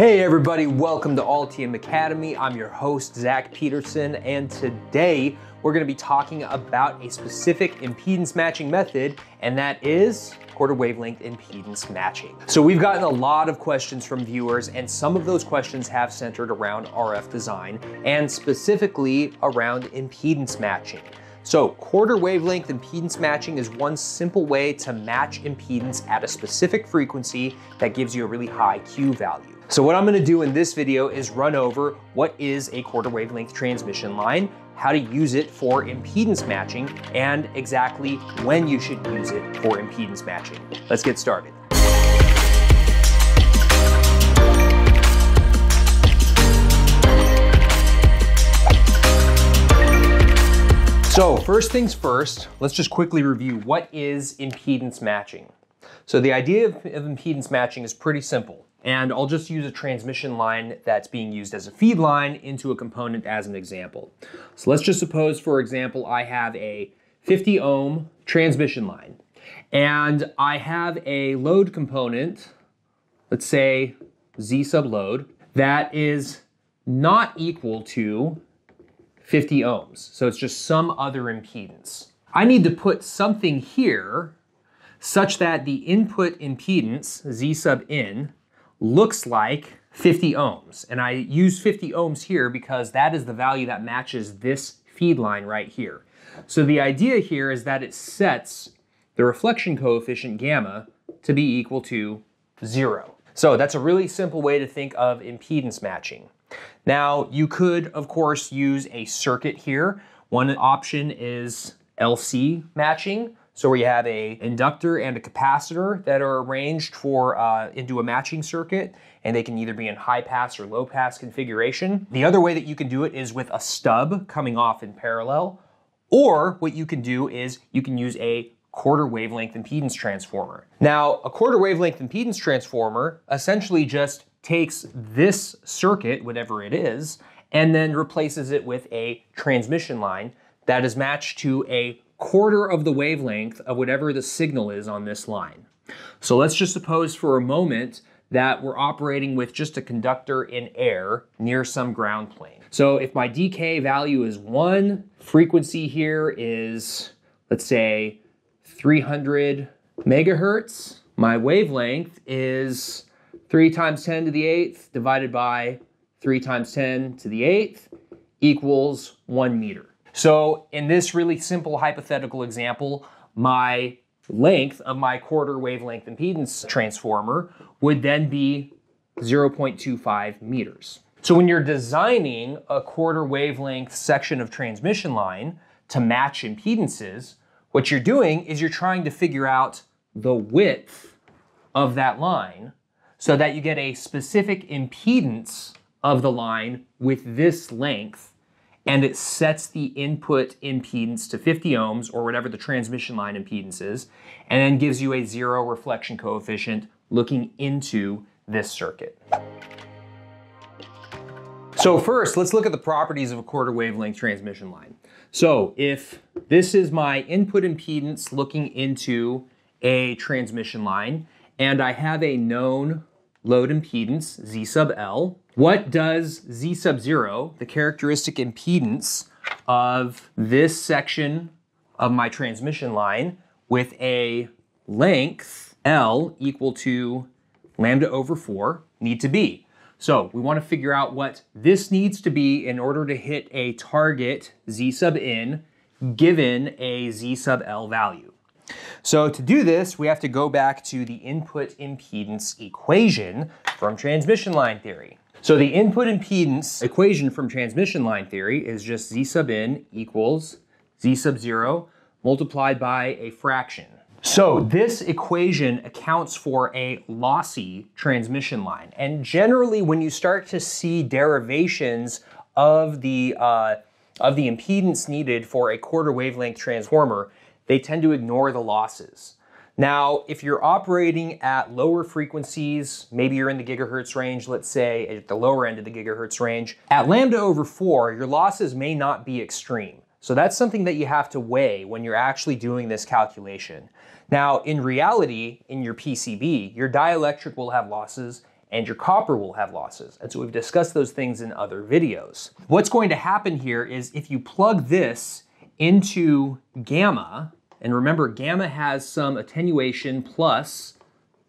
Hey everybody, welcome to Altium Academy. I'm your host, Zach Peterson, and today we're gonna to be talking about a specific impedance matching method, and that is quarter wavelength impedance matching. So we've gotten a lot of questions from viewers, and some of those questions have centered around RF design, and specifically around impedance matching. So quarter wavelength impedance matching is one simple way to match impedance at a specific frequency that gives you a really high Q value. So what I'm gonna do in this video is run over what is a quarter wavelength transmission line, how to use it for impedance matching, and exactly when you should use it for impedance matching. Let's get started. So first things first, let's just quickly review what is impedance matching. So the idea of, of, impedance matching is pretty simple. And I'll just use a transmission line that's being used as a feed line into a component as an example. So let's just suppose, for example, I have a 50 ohm transmission line and I have a load component, let's say Z sub load, that is not equal to 50 ohms. So it's just some other impedance. I need to put something here such that the input impedance, Z sub in, looks like 50 ohms. And I use 50 ohms here because that is the value that matches this feed line right here. So the idea here is that it sets the reflection coefficient gamma to be equal to zero. So that's a really simple way to think of impedance matching. Now, you could, of course, use a circuit here. One option is LC matching, so we have a inductor and a capacitor that are arranged for uh, into a matching circuit, and they can either be in high pass or low pass configuration. The other way that you can do it is with a stub coming off in parallel, or what you can do is you can use a quarter wavelength impedance transformer. Now, a quarter wavelength impedance transformer essentially just takes this circuit, whatever it is, and then replaces it with a transmission line that is matched to a quarter of the wavelength of whatever the signal is on this line. So let's just suppose for a moment that we're operating with just a conductor in air near some ground plane. So if my DK value is one, frequency here is, let's say, 300 megahertz, my wavelength is 3 times 10 to the 8th divided by 3 times 10 to the 8th equals 1 meter. So in this really simple hypothetical example, my length of my quarter wavelength impedance transformer would then be 0.25 meters. So when you're designing a quarter wavelength section of transmission line to match impedances, what you're doing is you're trying to figure out the width of that line so that you get a specific impedance of the line with this length and it sets the input impedance to 50 ohms or whatever the transmission line impedance is, and then gives you a zero reflection coefficient looking into this circuit. So first, let's look at the properties of a quarter wavelength transmission line. So if this is my input impedance looking into a transmission line, and I have a known load impedance, Z sub L. What does Z sub zero, the characteristic impedance of this section of my transmission line with a length L equal to lambda over four need to be? So we want to figure out what this needs to be in order to hit a target Z sub in given a Z sub L value. So to do this, we have to go back to the input impedance equation from transmission line theory. So the input impedance equation from transmission line theory is just Z sub in equals Z sub zero multiplied by a fraction. So this equation accounts for a lossy transmission line. And generally when you start to see derivations of the, uh, of the impedance needed for a quarter wavelength transformer, they tend to ignore the losses. Now, if you're operating at lower frequencies, maybe you're in the gigahertz range, let's say at the lower end of the gigahertz range, at lambda over 4, your losses may not be extreme. So that's something that you have to weigh when you're actually doing this calculation. Now, in reality, in your PCB, your dielectric will have losses and your copper will have losses. And so we've discussed those things in other videos. What's going to happen here is if you plug this into gamma, and remember gamma has some attenuation plus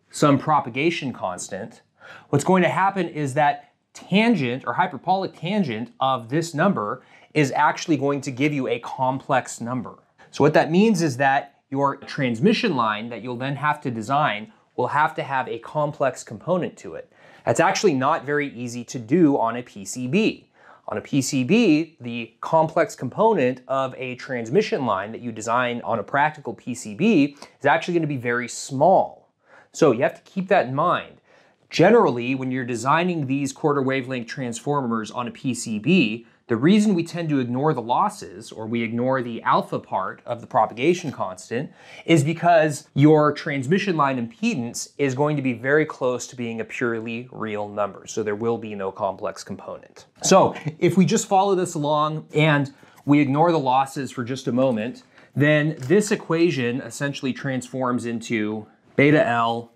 some propagation constant, what's going to happen is that tangent or hyperbolic tangent of this number is actually going to give you a complex number. So what that means is that your transmission line that you'll then have to design will have to have a complex component to it. That's actually not very easy to do on a PCB. On a PCB, the complex component of a transmission line that you design on a practical PCB is actually going to be very small. So you have to keep that in mind. Generally, when you're designing these quarter wavelength transformers on a PCB, the reason we tend to ignore the losses, or we ignore the alpha part of the propagation constant, is because your transmission line impedance is going to be very close to being a purely real number. So there will be no complex component. So if we just follow this along and we ignore the losses for just a moment, then this equation essentially transforms into beta L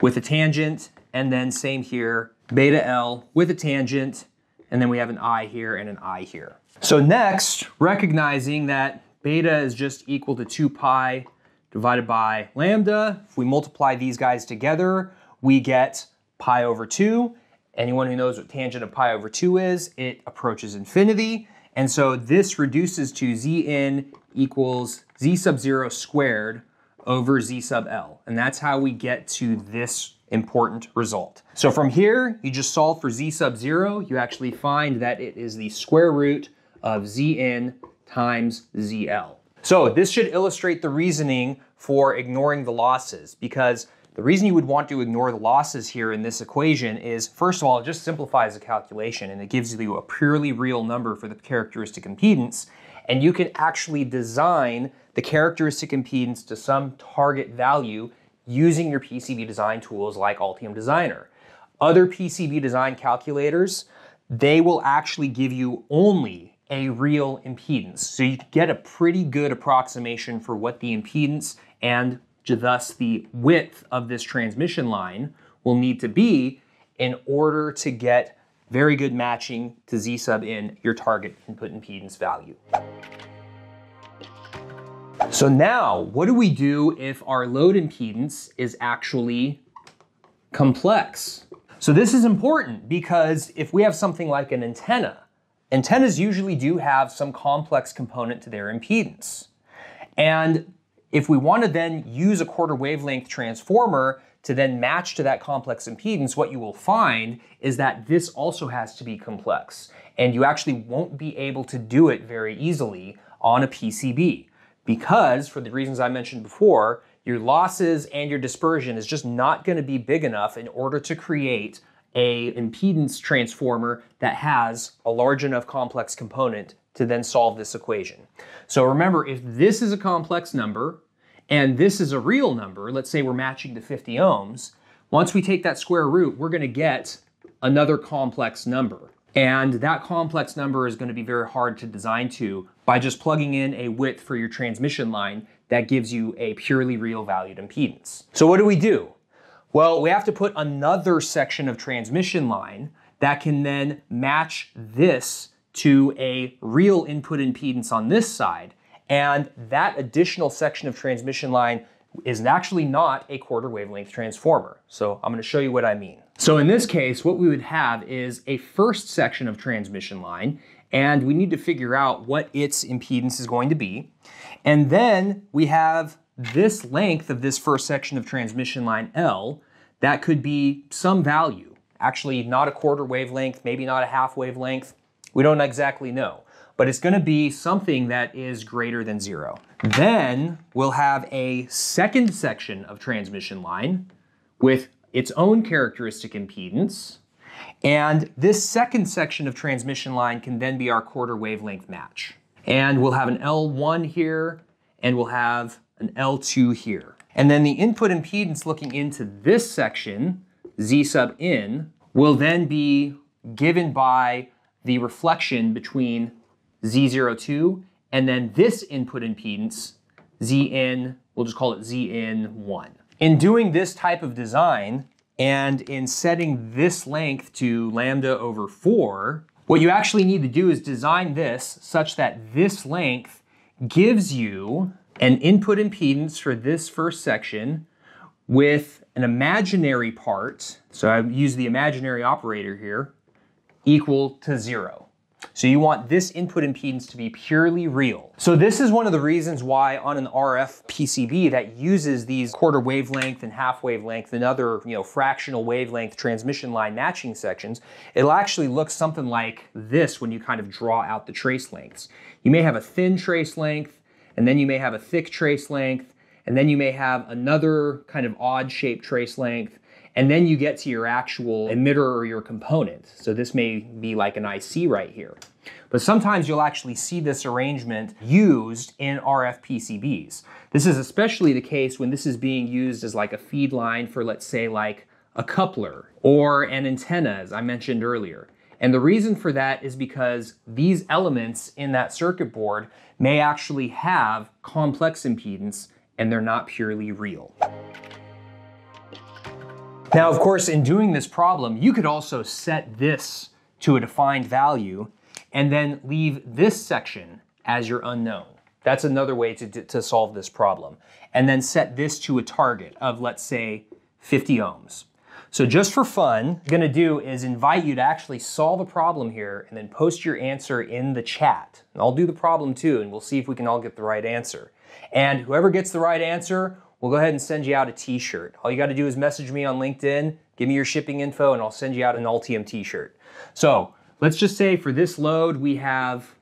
with a tangent, and then same here, beta L with a tangent, and then we have an I here and an I here. So next, recognizing that beta is just equal to 2 pi divided by lambda, if we multiply these guys together, we get pi over 2. Anyone who knows what tangent of pi over 2 is, it approaches infinity. And so this reduces to zn equals z sub 0 squared over z sub l. And that's how we get to this important result. So from here, you just solve for z sub 0. You actually find that it is the square root of zn times zl. So this should illustrate the reasoning for ignoring the losses because the reason you would want to ignore the losses here in this equation is, first of all, it just simplifies the calculation and it gives you a purely real number for the characteristic impedance. And you can actually design the characteristic impedance to some target value using your PCB design tools like Altium Designer. Other PCB design calculators, they will actually give you only a real impedance. So you get a pretty good approximation for what the impedance and thus the width of this transmission line will need to be in order to get very good matching to Z sub in your target input impedance value. So now, what do we do if our load impedance is actually complex? So this is important because if we have something like an antenna, antennas usually do have some complex component to their impedance. And if we want to then use a quarter wavelength transformer to then match to that complex impedance, what you will find is that this also has to be complex. And you actually won't be able to do it very easily on a PCB because, for the reasons I mentioned before, your losses and your dispersion is just not going to be big enough in order to create a impedance transformer that has a large enough complex component to then solve this equation. So remember, if this is a complex number and this is a real number, let's say we're matching to 50 ohms, once we take that square root, we're going to get another complex number. And that complex number is going to be very hard to design to by just plugging in a width for your transmission line that gives you a purely real valued impedance. So what do we do? Well, we have to put another section of transmission line that can then match this to a real input impedance on this side. And that additional section of transmission line is actually not a quarter wavelength transformer. So I'm going to show you what I mean. So in this case, what we would have is a first section of transmission line, and we need to figure out what its impedance is going to be. And then we have this length of this first section of transmission line L that could be some value. Actually, not a quarter wavelength, maybe not a half wavelength. We don't exactly know, but it's going to be something that is greater than zero. Then we'll have a second section of transmission line with its own characteristic impedance. And this second section of transmission line can then be our quarter wavelength match. And we'll have an L1 here, and we'll have an L2 here. And then the input impedance looking into this section, Z sub in, will then be given by the reflection between Z02 and then this input impedance, Zn, we'll just call it Zn1. In doing this type of design, And in setting this length to lambda over 4, what you actually need to do is design this such that this length gives you an input impedance for this first section with an imaginary part, so I use the imaginary operator here, equal to zero. So you want this input impedance to be purely real. So this is one of the reasons why on an RF PCB that uses these quarter wavelength and half wavelength and other you know, fractional wavelength transmission line matching sections, it'll actually look something like this when you kind of draw out the trace lengths. You may have a thin trace length, and then you may have a thick trace length, and then you may have another kind of odd shaped trace length, and then you get to your actual emitter or your component. So this may be like an IC right here. But sometimes you'll actually see this arrangement used in RF PCBs. This is especially the case when this is being used as like a feed line for, let's say, like a coupler or an antenna, as I mentioned earlier. And the reason for that is because these elements in that circuit board may actually have complex impedance and they're not purely real. Now, of course, in doing this problem, you could also set this to a defined value and then leave this section as your unknown. That's another way to, to solve this problem. And then set this to a target of, let's say, 50 ohms. So just for fun, gonna do is invite you to actually solve a problem here and then post your answer in the chat. And I'll do the problem too, and we'll see if we can all get the right answer. And whoever gets the right answer we'll go ahead and send you out a t-shirt. All you got to do is message me on LinkedIn, give me your shipping info, and I'll send you out an Altium t-shirt. So let's just say for this load, we have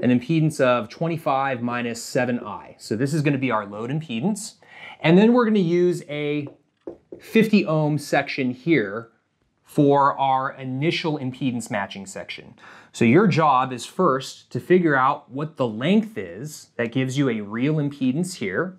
an impedance of 25 minus 7i. So this is going to be our load impedance. And then we're going to use a 50 ohm section here for our initial impedance matching section. So your job is first to figure out what the length is that gives you a real impedance here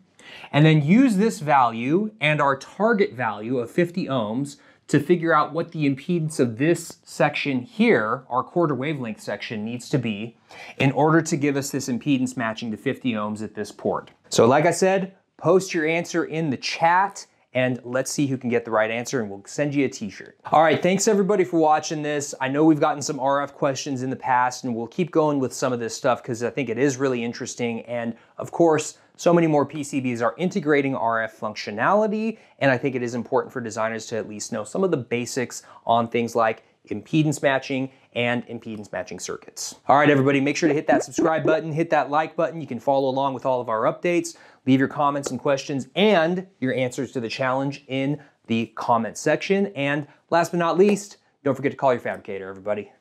and then use this value and our target value of 50 ohms to figure out what the impedance of this section here, our quarter wavelength section, needs to be in order to give us this impedance matching to 50 ohms at this port. So like I said, post your answer in the chat and let's see who can get the right answer and we'll send you a t-shirt. All right, thanks everybody for watching this. I know we've gotten some RF questions in the past and we'll keep going with some of this stuff because I think it is really interesting. And of course, so many more PCBs are integrating RF functionality, and I think it is important for designers to at least know some of the basics on things like impedance matching and impedance matching circuits. All right, everybody, make sure to hit that subscribe button, hit that like button. You can follow along with all of our updates, leave your comments and questions and your answers to the challenge in the comment section. And last but not least, don't forget to call your fabricator, everybody.